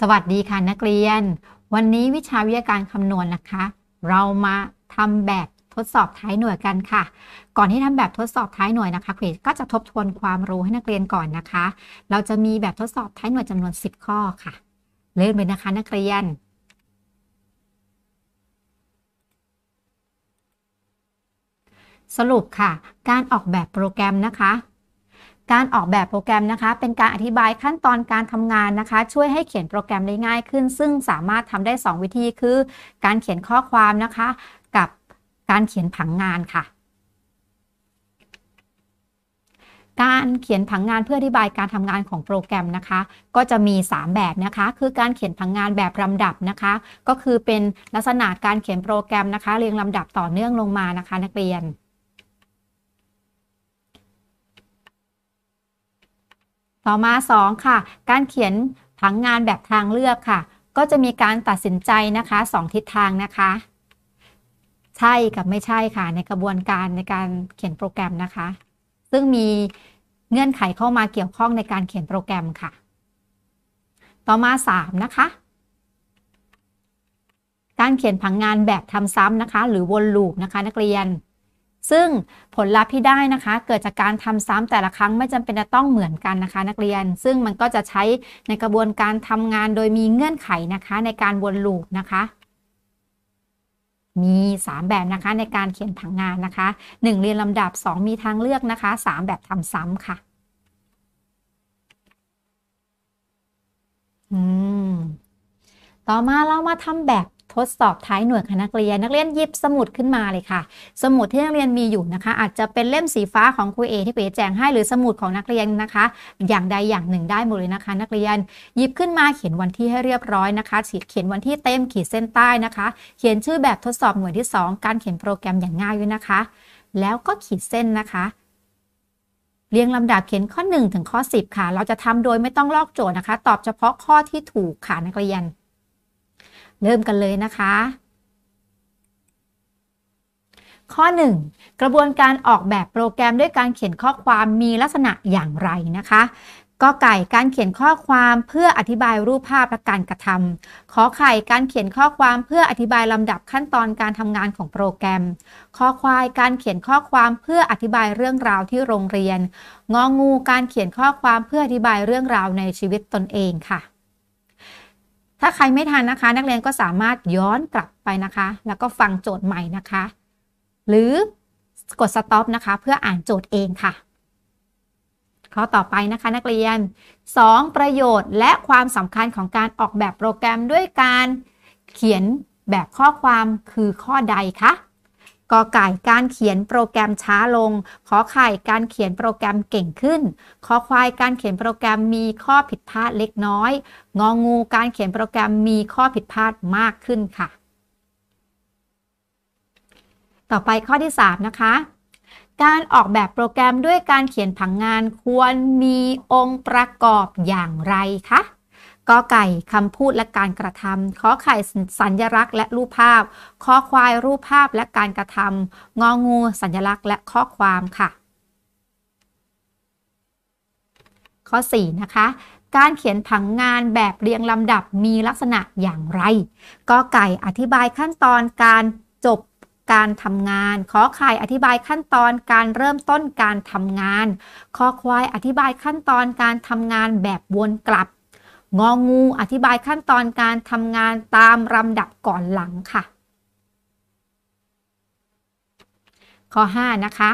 สวัสดีค่ะนักเรียน วันนี้วิชาวิทยาการคำนวณนะคะ เรามาทำแบบทดสอบท้ายหน่วยกันค่ะ ก่อนที่ทำแบบทดสอบท้ายหน่วยนะคะครูก็จะทบทวนความรู้ให้นักเรียนก่อนนะคะ เราจะมีแบบทดสอบท้ายหน่วยจำนวน 10 ข้อค่ะ เริ่มเลยนะคะนักเรียน สรุปค่ะ การออกแบบโปรแกรมนะคะ การออกแบบโปรแกรมนะคะ เป็นการอธิบายขั้นตอนการทำงานนะคะ ช่วยให้เขียนโปรแกรมได้ง่ายขึ้น ซึ่งสามารถทำได้ 2 วิธีคือ การเขียนข้อความนะคะ กับการเขียนผังงานค่ะ การเขียนผังงานเพื่ออธิบายการทำงานของโปรแกรมนะคะ ก็จะมี 3 แบบนะคะ คือการเขียนผังงานแบบลำดับนะคะ ก็คือเป็นลักษณะการเขียนโปรแกรมนะคะ เรียงลำดับต่อเนื่องลงมานะคะ นักเรียน ต่อมา 2 ค่ะ การเขียนผังงานแบบทางเลือกค่ะ ก็จะมีการตัดสินใจนะคะ 2 ทิศทางนะคะ ใช่กับไม่ใช่ค่ะ ในกระบวนการในการเขียนโปรแกรมนะคะ ซึ่งมีเงื่อนไขเข้ามาเกี่ยวข้องในการเขียนโปรแกรมค่ะ ต่อมา 3 นะคะ การเขียนผังงานแบบทำซ้ำนะคะ หรือวนลูปนะคะ นักเรียน ซึ่งผลลัพธ์ที่ได้นะคะ เกิดจากการทำซ้ำแต่ละครั้งไม่จำเป็นจะต้องเหมือนกันนะคะ นักเรียน ซึ่งมันก็จะใช้ในกระบวนการทำงานโดยมีเงื่อนไขนะคะในการวนลูปนะคะ มี 3 แบบนะคะในการเขียนผังงานนะคะ 1 เรียนลำดับ 2 มีทางเลือกนะคะ 3 แบบทำซ้ำค่ะ อืมต่อมาเรามาทำแบบ ทดสอบท้ายหน่วยค่ะนักเรียน นักเรียนหยิบสมุดขึ้นมาเลยค่ะ สมุดที่นักเรียนมีอยู่นะคะ อาจจะเป็นเล่มสีฟ้าของครูเอที่ครูเอแจงให้หรือสมุดของนักเรียนนะคะ อย่างใดอย่างหนึ่งได้หมดเลยนะคะ นักเรียนหยิบขึ้นมาเขียนวันที่ให้เรียบร้อยนะคะเขียนวันที่เต็มขีดเส้นใต้นะคะ เขียนชื่อแบบทดสอบหน่วยที่ 2 การเขียนโปรแกรมอย่างง่ายด้วยนะคะ แล้วก็ขีดเส้นนะคะเรียงลำดับเขียนข้อ 1 ถึงข้อ 10 ค่ะ เราจะทำโดยไม่ต้องลอกโจทย์นะคะ ตอบเฉพาะข้อที่ถูกค่ะนักเรียน เริ่มกันเลยนะคะ ข้อ 1 กระบวนการออกแบบโปรแกรมด้วยการเขียนข้อความมีลักษณะอย่างไรนะคะกไก่การเขียนข้อความเพื่ออธิบายรูปภาพและการกระทำขอไข่การเขียนข้อความเพื่ออธิบายลำดับขั้นตอนการทำงานของโปรแกรม ขอควายการเขียนข้อความเพื่ออธิบายเรื่องราวที่โรงเรียน งองูการเขียนข้อความเพื่ออธิบายเรื่องราวในชีวิตตนเองค่ะ ถ้าใครไม่ทันนะคะ นักเรียนก็สามารถย้อนกลับไปนะคะ แล้วก็ฟังโจทย์ใหม่นะคะ หรือกด stop นะคะ เพื่ออ่านโจทย์เองค่ะข้อต่อไปนะคะนักเรียน 2. ประโยชน์และความสำคัญของการออกแบบโปรแกรมด้วยการเขียนแบบข้อความคือข้อใดคะ กอไก่การเขียนโปรแกรมช้าลง ขอไข่การเขียนโปรแกรมเก่งขึ้น ขอควายการเขียนโปรแกรมมีข้อผิดพลาดเล็กน้อย งองูการเขียนโปรแกรมมีข้อผิดพลาดมากขึ้นค่ะ ต่อไปข้อที่ 3 นะคะ การออกแบบโปรแกรมด้วยการเขียนผังงานควรมีองค์ประกอบอย่างไรคะ กอไก่คำพูดและการกระทำขอไข่สัญลักษณ์และรูปภาพขอควายรูปภาพและการกระทำงองู สัญลักษณ์และข้อความค่ะ ข้อ 4 นะคะการเขียนผังงานแบบเรียงลำดับมีลักษณะอย่างไรกอไก่อธิบายขั้นตอนการจบการทำงาน ขอไข่อธิบายขั้นตอนการเริ่มต้นการทำงานขอควายอธิบายขั้นตอนการทำงานแบบวนกลับ งองูอธิบายขั้นตอนการทำงานตามลำดับก่อนหลังค่ะ ข้อ 5 นะคะ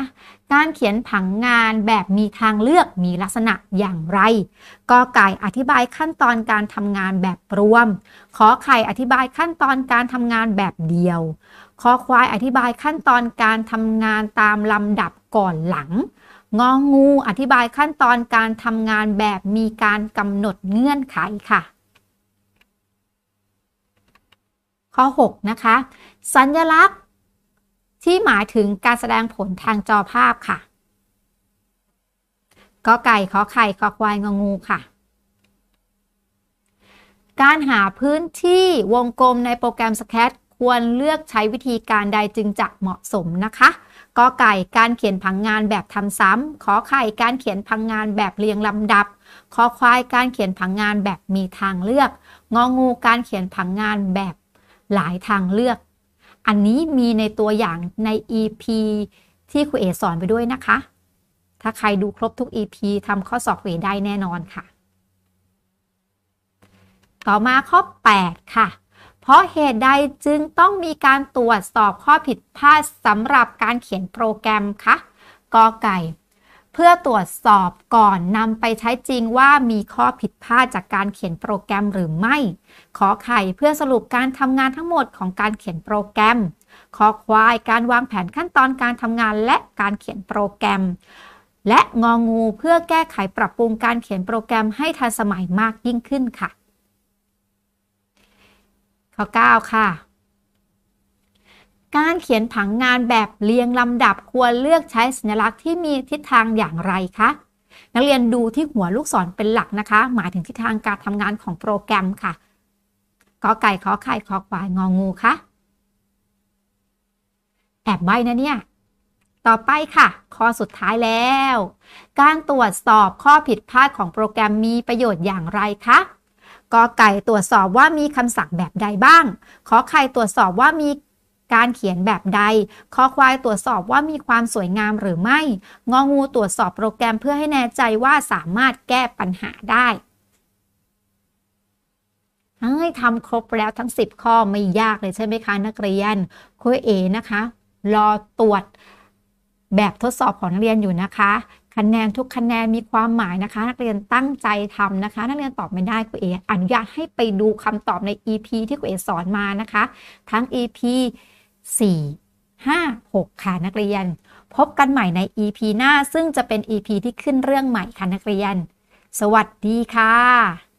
การเขียนผังงานแบบมีทางเลือกมีลักษณะอย่างไรกอไก่อธิบายขั้นตอนการทำงานแบบรวม ขอไข่อธิบายขั้นตอนการทำงานแบบเดียวขอควายอธิบายขั้นตอนการทำงานตามลำดับก่อนหลัง งองูอธิบายขั้นตอนการทำงานแบบมีการกำหนดเงื่อนไขค่ะ ข้อ 6 นะคะ สัญลักษณ์ที่หมายถึงการแสดงผลทางจอภาพค่ะกอไก่ขอไข่ขอควายงองูค่ะ การหาพื้นที่วงกลมในโปรแกรม Sketch ควรเลือกใช้วิธีการใดจึงจะเหมาะสมนะคะกอไก่การเขียนผังงานแบบทำซ้ำขอไข่การเขียนผังงานแบบเรียงลำดับคอควายการเขียนผังงานแบบมีทางเลือก งองูการเขียนผังงานแบบหลายทางเลือก อันนี้มีในตัวอย่างใน EP ที่ครูเอสอนไปด้วยนะคะ ถ้าใครดูครบทุก EP ทำข้อสอบเวได้แน่นอนค่ะ ต่อมาข้อ 8 ค่ะ ราะเหตุใดจึงต้องมีการตรวจสอบข้อผิดพลาดสำหรับการเขียนโปรแกรมคะกอไก่ เพื่อตรวจสอบก่อนนำไปใช้จริงว่ามีข้อผิดพลาดจากการเขียนโปรแกรมหรือไม่ ขอไข่เพื่อสรุปการทำงานทั้งหมดของการเขียนโปรแกรม ขอควายการวางแผนขั้นตอนการทำงานและการเขียนโปรแกรม และงองูเพื่อแก้ไขปรับปรุงการเขียนโปรแกรมให้ทันสมัยมากยิ่งขึ้นค่ะ ข้อ 9 ค่ะ การเขียนผังงานแบบเรียงลำดับควรเลือกใช้สัญลักษณ์ที่มีทิศทางอย่างไรคะนักเรียนดูที่หัวลูกศรเป็นหลักนะคะ หมายถึงทิศทางการทำงานของโปรแกรมค่ะกอไก่ขอไข่ขอควายงองูคะแอบใบนะเนี่ย ต่อไปค่ะ ข้อสุดท้ายแล้ว การตรวจสอบข้อผิดพลาดของโปรแกรมมีประโยชน์อย่างไรคะ กอไก่ตรวจสอบว่ามีคำสั่งแบบใดบ้าง ขอไข่ตรวจสอบว่ามีการเขียนแบบใด คอควายตรวจสอบว่ามีความสวยงามหรือไม่ งองูตรวจสอบโปรแกรมเพื่อให้แน่ใจว่าสามารถแก้ปัญหาได้เฮ้ยทำครบแล้วทั้ง 10 ข้อไม่ยากเลยใช่ไหมคะนักเรียนคุยเอนะคะ รอตรวจแบบทดสอบของนักเรียนอยู่นะคะ คะแนนทุกคะแนนมีความหมายนะคะ นักเรียนตั้งใจทำนะคะ นักเรียนตอบไม่ได้ครูเออนุญาตให้ไปดูคำตอบใน EP ที่ครูเอสอนมานะคะ ทั้ง EP 4 5 6 ค่ะนักเรียน พบกันใหม่ใน EP หน้าซึ่งจะเป็น EP ที่ขึ้นเรื่องใหม่ค่ะนักเรียน สวัสดีค่ะ